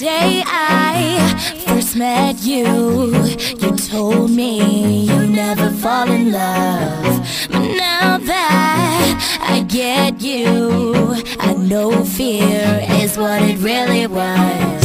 day I first met you, you told me you never fall in love. But now that I get you, I know fear is what it really was.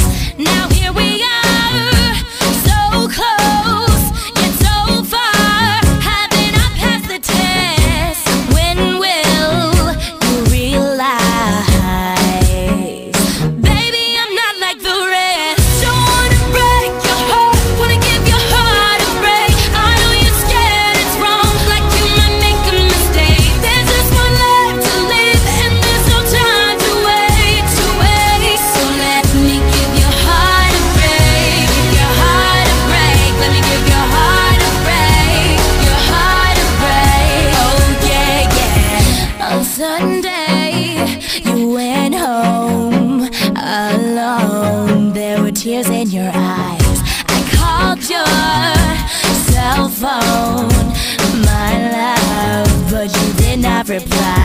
Sunday, you went home alone. There were tears in your eyes. I called your cell phone, my love, but you did not reply.